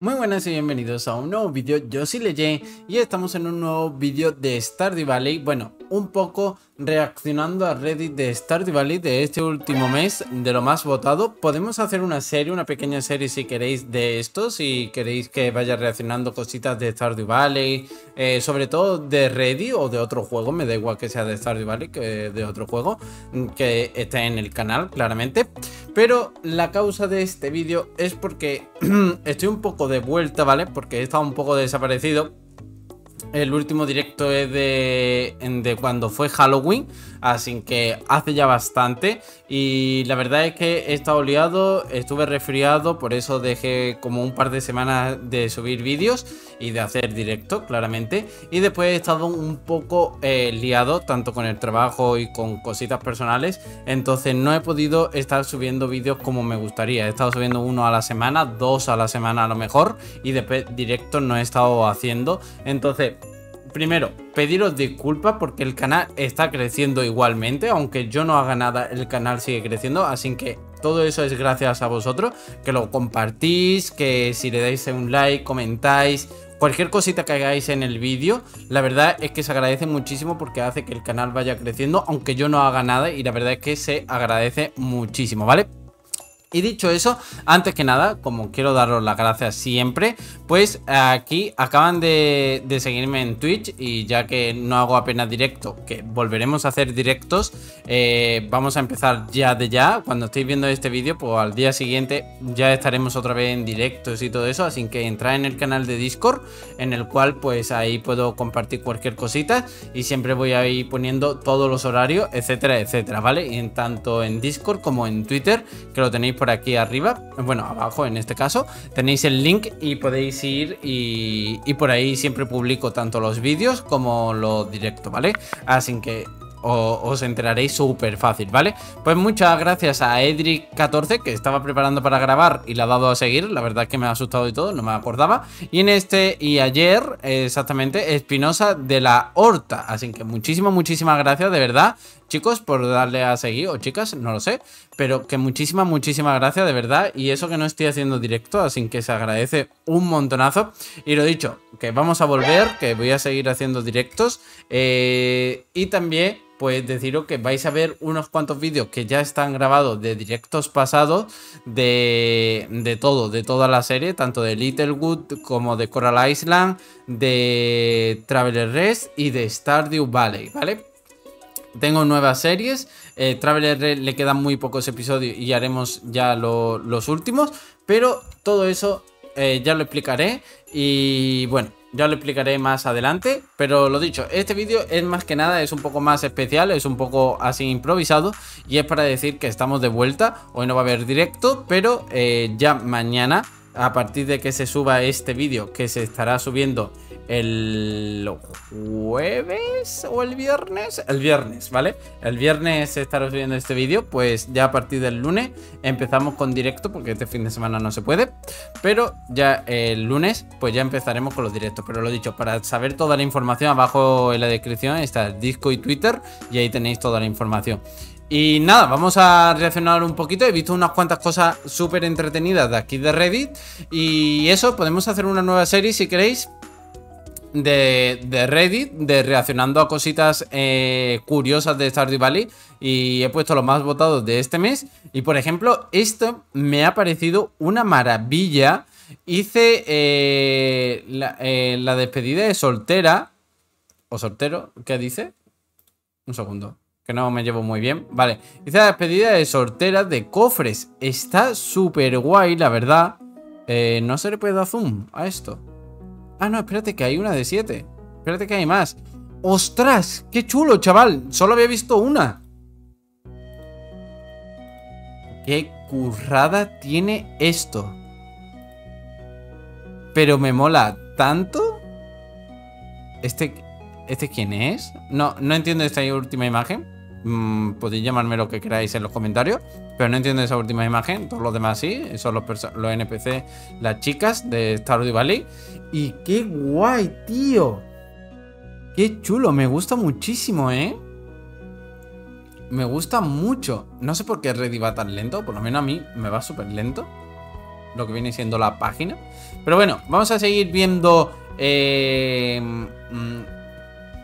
Muy buenas y bienvenidos a un nuevo vídeo, yo soy Leye y estamos en un nuevo vídeo de Stardew Valley, bueno, un poco reaccionando a Reddit de Stardew Valley de este último mes, de lo más votado. Podemos hacer una serie, una pequeña serie si queréis de esto, si queréis que vaya reaccionando cositas de Stardew Valley, eh, sobre todo de Reddit o de otro juego, me da igual que sea de Stardew Valley que de otro juego, que esté en el canal, claramente. Pero la causa de este vídeo es porque estoy un poco de vuelta, ¿vale? Porque he estado un poco desaparecido el último directo es de, cuando fue Halloween, así que hace ya bastante. Y la verdad es que he estado liado, estuve resfriado, por eso dejé como un par de semanas de subir vídeos y de hacer directo, claramente. Y después he estado un poco eh, liado, tanto con el trabajo y con cositas personales. Entonces no he podido estar subiendo vídeos como me gustaría. He estado subiendo uno a la semana, dos a la semana a lo mejor. Y después directo no he estado haciendo. Entonces primero, pediros disculpas porque el canal está creciendo igualmente, aunque yo no haga nada, el canal sigue creciendo, así que todo eso es gracias a vosotros, que lo compartís, que si le dais un like, comentáis, cualquier cosita que hagáis en el vídeo, la verdad es que se agradece muchísimo porque hace que el canal vaya creciendo, aunque yo no haga nada y la verdad es que se agradece muchísimo, ¿vale? Y dicho eso, antes que nada, como quiero daros las gracias siempre, pues aquí acaban de, seguirme en Twitch y ya que no hago apenas directo, que volveremos a hacer directos, eh, vamos a empezar ya de ya. Cuando estéis viendo este vídeo, pues al día siguiente ya estaremos otra vez en directos y todo eso, así que entrad en el canal de Discord, en el cual pues ahí puedo compartir cualquier cosita y siempre voy a ir poniendo todos los horarios, etcétera, etcétera, ¿vale? Y en tanto en Discord como en Twitter, que lo tenéis por aquí arriba, bueno, abajo en este caso, tenéis el link y podéis ir y, por ahí siempre publico tanto los vídeos como los directos, ¿vale? Así que os enteraréis súper fácil, ¿vale? Pues muchas gracias a Edric14 que estaba preparando para grabar y le ha dado a seguir, la verdad es que me ha asustado y todo, no me acordaba. Y en este y ayer, exactamente, Espinosa de la Horta, así que muchísimas, muchísimas gracias, de verdad chicos, por darle a seguir, o chicas, no lo sé. Pero que muchísimas, muchísimas gracias, de verdad. Y eso que no estoy haciendo directo, así que se agradece un montonazo. Y lo dicho, que vamos a volver, que voy a seguir haciendo directos. Eh, y también, pues deciros que vais a ver unos cuantos vídeos que ya están grabados de directos pasados de, de todo, de toda la serie, tanto de Littlewood como de Coral Island, de Traveler Rest y de Stardew Valley, ¿vale? Tengo nuevas series. Eh, Traveler le quedan muy pocos episodios y haremos ya los últimos. Pero todo eso eh, ya lo explicaré. Y bueno, ya lo explicaré más adelante. Pero lo dicho, este vídeo es más que nada, es un poco más especial, es un poco así improvisado. Y es para decir que estamos de vuelta. Hoy no va a haber directo, pero eh, ya mañana, a partir de que se suba este vídeo, que se estará subiendo el jueves o el viernes. El viernes, ¿vale? El viernes estaré subiendo este vídeo. Pues ya a partir del lunes empezamos con directo. Porque este fin de semana no se puede. Pero ya el lunes, pues ya empezaremos con los directos. Pero lo dicho, para saber toda la información, abajo en la descripción está el disco y Twitter. Y ahí tenéis toda la información. Y nada, vamos a reaccionar un poquito. He visto unas cuantas cosas súper entretenidas de aquí de Reddit. Y eso, podemos hacer una nueva serie si queréis de, Reddit, de reaccionando a cositas eh, curiosas de Stardew Valley. Y he puesto los más votados de este mes. Y por ejemplo, esto me ha parecido una maravilla. Hice eh, eh, la, despedida de soltera. O soltero, ¿qué dice? Un segundo. Que no me llevo muy bien. Vale. Hice la despedida de soltera de cofres. Está súper guay, la verdad. no se le puede dar zoom a esto. Ah, no, espérate, que hay una de 7. Espérate que hay más. ¡Ostras! ¡Qué chulo, chaval! Solo había visto una. ¡Qué currada tiene esto! Pero me mola tanto. ¿Este, ¿Este quién es? No, no entiendo esta última imagen. Mm, podéis llamarme lo que queráis en los comentarios. Pero no entiendo esa última imagen. Todos los demás sí. Son los, los NPC, las chicas de Stardew Valley. Y qué guay, tío. Qué chulo. Me gusta muchísimo, ¿eh? Me gusta mucho. No sé por qué Ready va tan lento. Por lo menos a mí me va súper lento. lo que viene siendo la página. Pero bueno, vamos a seguir viendo eh, mm,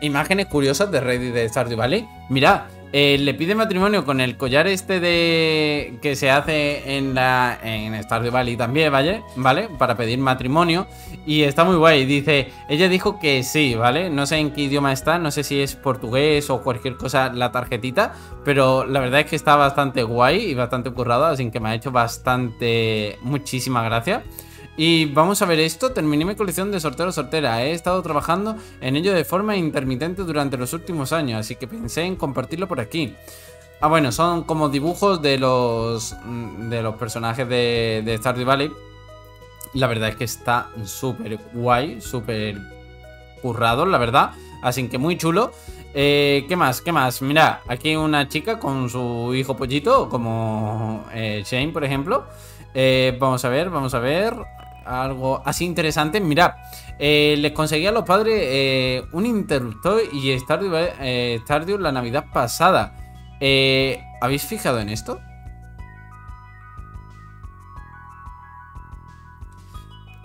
imágenes curiosas de Reddit de Stardew Valley. Mirad, eh, le pide matrimonio con el collar este de que se hace en la en Stardew Valley también, ¿vale? ¿vale? Para pedir matrimonio y está muy guay. Dice, ella dijo que sí, ¿vale? No sé en qué idioma está, no sé si es portugués o cualquier cosa la tarjetita, pero la verdad es que está bastante guay y bastante currado, así que me ha hecho bastante muchísima gracia. Y vamos a ver esto, terminé mi colección de sortero sortera, he estado trabajando en ello de forma intermitente durante los últimos años, así que pensé en compartirlo por aquí. Ah, bueno, son como dibujos de los, de los personajes de, de Stardew Valley. La verdad es que está súper guay, súper currado, la verdad. Así que muy chulo. Eh, ¿Qué más? ¿Qué más? Mira, aquí una chica con su hijo pollito, como eh, Shane, por ejemplo. Eh, vamos a ver, vamos a ver algo así interesante. Mirad, eh, les conseguí a los padres eh, un interruptor y Stardew, eh, la Navidad pasada. Eh, ¿Habéis fijado en esto?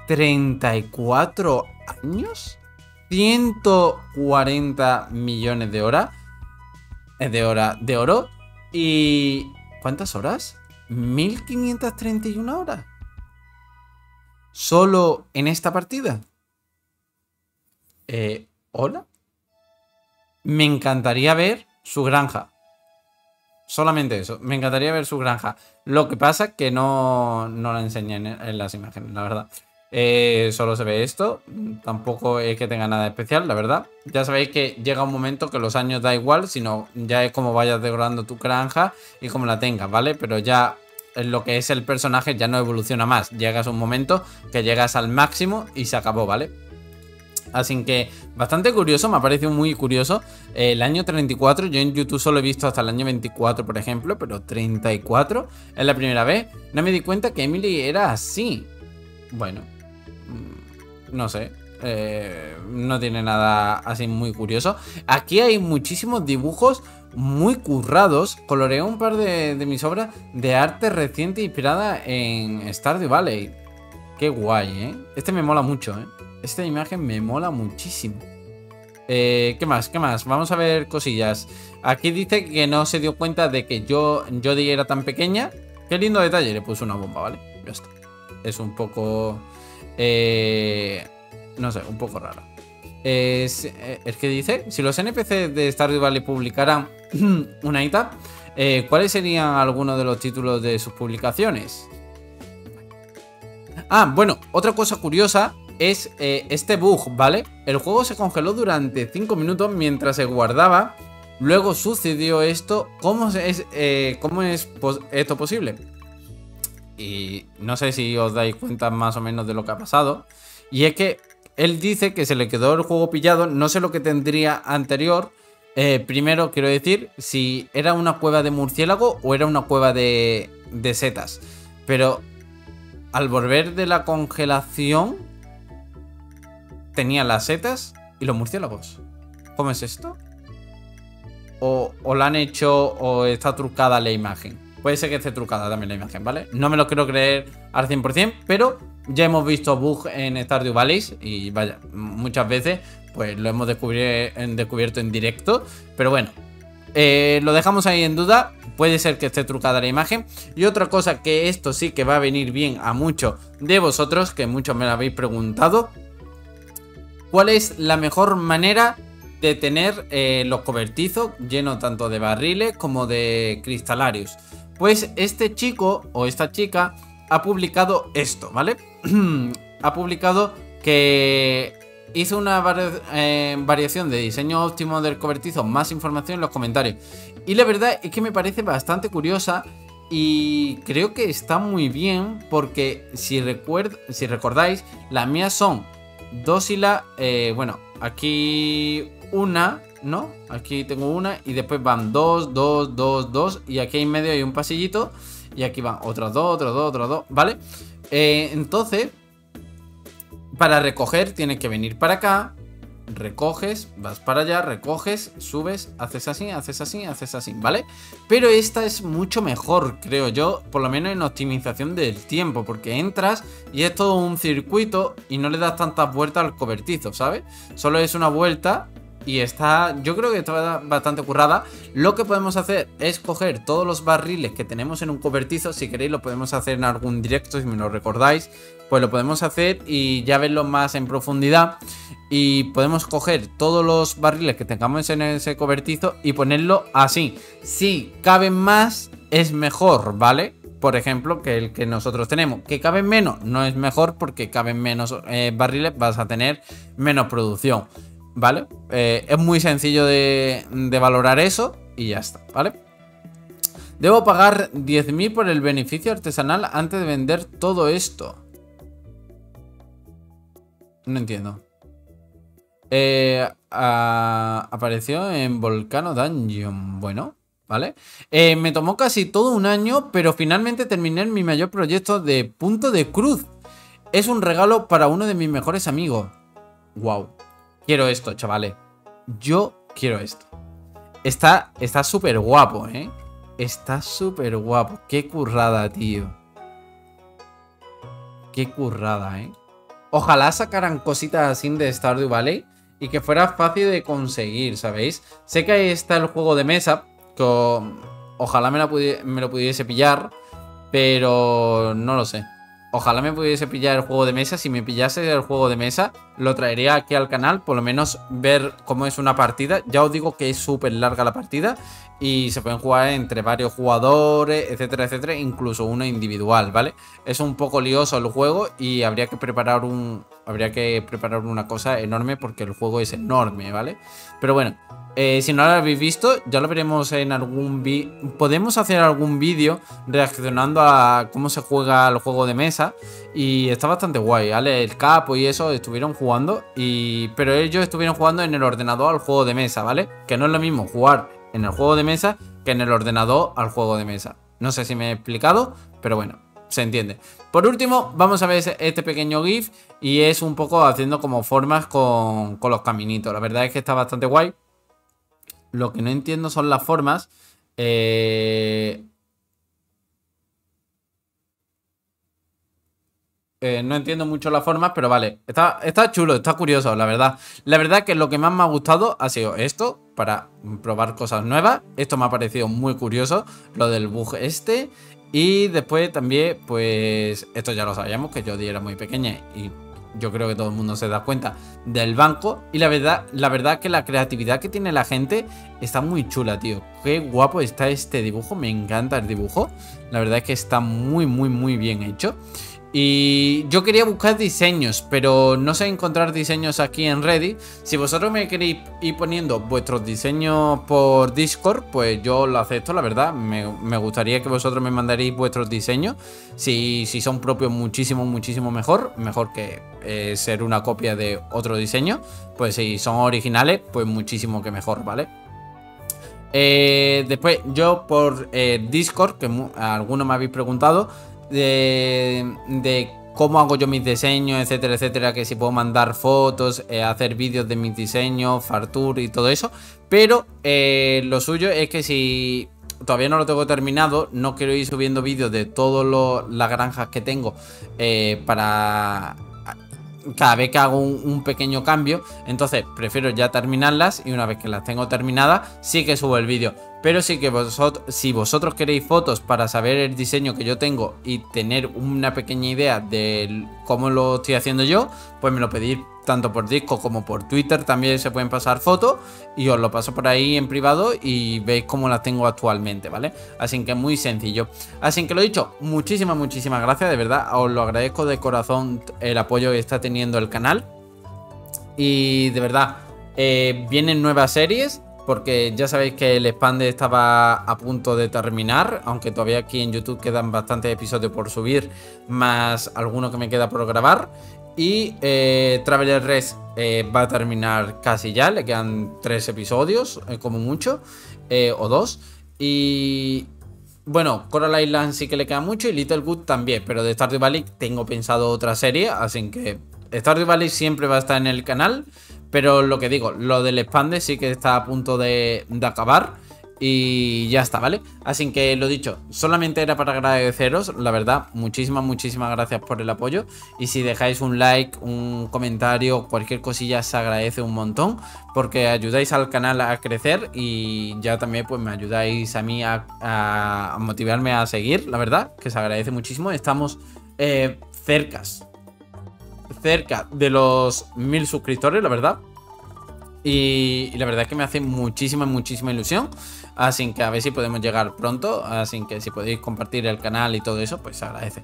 ¿34 años? 140 millones de horas. De hora de oro. ¿Y cuántas horas? 1531 horas solo en esta partida? Eh, ¿Hola? Me encantaría ver su granja. Solamente eso. Me encantaría ver su granja. Lo que pasa que no, no la enseñan en, las imágenes, la verdad. Eh, solo se ve esto. Tampoco es que tenga nada especial, la verdad. Ya sabéis que llega un momento que los años da igual, sino ya es como vayas decorando tu granja y como la tengas, ¿vale? Pero ya lo que es el personaje ya no evoluciona más. Llegas a un momento que llegas al máximo y se acabó, ¿vale? Así que bastante curioso, me ha parecido muy curioso. El año 34, yo en YouTube solo he visto hasta el año 24, por ejemplo, pero 34 es la primera vez. No me di cuenta que Emily era así. Bueno, mm, no sé. Eh, no tiene nada así muy curioso. Aquí hay muchísimos dibujos muy currados. Coloreé un par de, mis obras de arte reciente inspirada en Stardew Valley. Qué guay, ¿eh? Este me mola mucho, ¿eh? Esta imagen me mola muchísimo. Eh, ¿Qué más? ¿Qué más? Vamos a ver cosillas. Aquí dice que no se dio cuenta de que yo, Jodie era tan pequeña. Qué lindo detalle. Le puse una bomba, ¿vale? Ya está. Es un poco... Eh, no sé, un poco raro. Es, eh, es que dice, si los NPC de Stardew Valley publicaran una ITA, eh, ¿cuáles serían algunos de los títulos de sus publicaciones? Ah, bueno, otra cosa curiosa es eh, este bug, ¿vale? El juego se congeló durante 5 minutos mientras se guardaba. Luego sucedió esto. ¿Cómo es, ¿cómo es esto posible? Y no sé si os dais cuenta más o menos de lo que ha pasado. Y es que él dice que se le quedó el juego pillado, no sé lo que tendría anterior. Eh, primero, quiero decir, si era una cueva de murciélago o era una cueva de, setas. Pero al volver de la congelación, tenía las setas y los murciélagos. ¿Cómo es esto? O, o la han hecho o está trucada la imagen. Puede ser que esté trucada también la imagen, ¿vale? No me lo quiero creer al 100%, pero ya hemos visto bug en Stardew Valley y vaya, muchas veces pues lo hemos descubierto en directo. Pero bueno, eh, lo dejamos ahí en duda. Puede ser que esté trucada la imagen. Y otra cosa que esto sí que va a venir bien a muchos de vosotros, que muchos me lo habéis preguntado. ¿Cuál es la mejor manera de tener eh, los cobertizos llenos tanto de barriles como de cristalarios? Pues este chico o esta chica ha publicado esto, ¿vale? ha publicado que hizo una eh, variación de diseño óptimo del cobertizo, más información en los comentarios. Y la verdad es que me parece bastante curiosa y creo que está muy bien porque si, si recordáis, las mías son dos hilas, eh, bueno, aquí una, ¿no? Aquí tengo una y después van dos, dos, dos, dos y aquí en medio hay un pasillito y aquí van otros dos, otros dos, otros dos, ¿vale? Eh, entonces, para recoger tienes que venir para acá, recoges, vas para allá, recoges, subes, haces así, haces así, haces así, ¿vale? Pero esta es mucho mejor, creo yo, por lo menos en optimización del tiempo, porque entras y es todo un circuito y no le das tantas vueltas al cobertizo, ¿sabes? Solo es una vuelta y está, yo creo que está bastante currada. Lo que podemos hacer es coger todos los barriles que tenemos en un cobertizo. Si queréis lo podemos hacer en algún directo, si me lo recordáis. Pues lo podemos hacer y ya verlo más en profundidad. Y podemos coger todos los barriles que tengamos en ese cobertizo y ponerlo así. Si caben más, es mejor, ¿vale? por ejemplo, que el que nosotros tenemos. Que caben menos, no es mejor porque caben menos eh, barriles, vas a tener menos producción. ¿Vale? Eh, es muy sencillo de, valorar eso y ya está, ¿vale? Debo pagar 10.000 por el beneficio artesanal antes de vender todo esto. No entiendo. Eh, apareció en Volcano Dungeon. Bueno, ¿vale? Eh, me tomó casi todo un año, pero finalmente terminé mi mayor proyecto de Punto de Cruz. Es un regalo para uno de mis mejores amigos. Wow. Quiero esto, chavales. Yo quiero esto. Está súper guapo, ¿eh? Está súper guapo. Qué currada, tío. Qué currada, ¿eh? Ojalá sacaran cositas así de Stardew Valley y que fuera fácil de conseguir, ¿sabéis? Sé que ahí está el juego de mesa, que ojalá me, me lo pudiese pillar, pero no lo sé. Ojalá me pudiese pillar el juego de mesa. Si me pillase el juego de mesa, lo traería aquí al canal. Por lo menos ver cómo es una partida. Ya os digo que es súper larga la partida. Y se pueden jugar entre varios jugadores, etcétera, etcétera. Incluso uno individual, ¿vale? Es un poco lioso el juego y habría que preparar un... Habría que preparar una cosa enorme porque el juego es enorme, ¿vale? Pero bueno, eh, si no lo habéis visto, ya lo veremos en algún vídeo. Podemos hacer algún vídeo reaccionando a cómo se juega el juego de mesa. Y está bastante guay, ¿vale? El capo y eso estuvieron jugando. Y... Pero ellos estuvieron jugando en el ordenador al juego de mesa, ¿vale? Que no es lo mismo jugar en el juego de mesa que en el ordenador al juego de mesa. No sé si me he explicado, pero bueno, se entiende. Por último, vamos a ver este pequeño GIF y es un poco haciendo como formas con, con los caminitos. La verdad es que está bastante guay. Lo que no entiendo son las formas. Eh, eh, no entiendo mucho las formas, pero vale. Está, está chulo, está curioso, la verdad. La verdad que lo que más me ha gustado ha sido esto, para probar cosas nuevas. Esto me ha parecido muy curioso, lo del bug este. Y después también, pues, esto ya lo sabíamos, que Jodie era muy pequeña y yo creo que todo el mundo se da cuenta del banco. Y la verdad, la verdad que la creatividad que tiene la gente está muy chula, tío. Qué guapo está este dibujo, me encanta el dibujo. La verdad es que está muy, muy, muy bien hecho. Y yo quería buscar diseños, pero no sé encontrar diseños aquí en Reddit. Si vosotros me queréis ir poniendo vuestros diseños por Discord, pues yo lo acepto, la verdad. Me, gustaría que vosotros me mandaréis vuestros diseños. Si, si son propios, muchísimo, muchísimo mejor. Mejor que eh, ser una copia de otro diseño. Pues si son originales, pues muchísimo que mejor, ¿vale? Eh, después, yo por eh, Discord, que algunos me habéis preguntado de, cómo hago yo mis diseños, etcétera, etcétera, que si puedo mandar fotos, eh, hacer vídeos de mis diseños, fartur y todo eso. Pero eh, lo suyo es que si todavía no lo tengo terminado, no quiero ir subiendo vídeos de todas las granjas que tengo eh, para cada vez que hago un, pequeño cambio, entonces prefiero ya terminarlas y una vez que las tengo terminadas, sí que subo el vídeo. Pero sí que vosotros, si vosotros queréis fotos para saber el diseño que yo tengo y tener una pequeña idea de cómo lo estoy haciendo yo, pues me lo pedís tanto por disco como por Twitter también se pueden pasar fotos y os lo paso por ahí en privado y veis cómo las tengo actualmente, ¿vale? Así que muy sencillo. Así que lo dicho, muchísimas, muchísimas gracias, de verdad, os lo agradezco de corazón el apoyo que está teniendo el canal. Y de verdad, eh, vienen nuevas series, porque ya sabéis que el Expande estaba a punto de terminar, aunque todavía aquí en YouTube quedan bastantes episodios por subir, más alguno que me queda por grabar. Y eh, Traveler Res eh, va a terminar casi ya, le quedan tres episodios, eh, como mucho, eh, o dos. Y bueno, Coral Island sí que le queda mucho y Little Good también, pero de Stardew Valley tengo pensado otra serie, así que Stardew Valley siempre va a estar en el canal, Pero lo que digo, lo del expande sí que está a punto de, de acabar. Y ya está, ¿vale? Así que lo dicho, solamente era para agradeceros, la verdad, muchísimas, muchísimas gracias por el apoyo. Y si dejáis un like, un comentario, cualquier cosilla, se agradece un montón, porque ayudáis al canal a crecer y ya también pues me ayudáis a mí a, motivarme a seguir, la verdad, que se agradece muchísimo. Estamos eh, cercas, cerca de los mil suscriptores, la verdad. Y, la verdad es que me hace muchísima, muchísima ilusión. Así que a ver si podemos llegar pronto. Así que si podéis compartir el canal y todo eso, pues se agradece.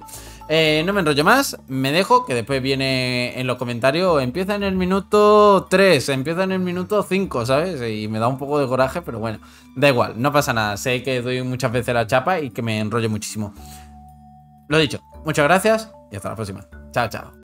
Eh, no me enrollo más, me dejo, que después viene en los comentarios. Empieza en el minuto 3, empieza en el minuto 5, ¿sabes? Y me da un poco de coraje, pero bueno, da igual, no pasa nada. Sé que doy muchas veces la chapa y que me enrollo muchísimo. Lo dicho, muchas gracias y hasta la próxima. Chao, chao.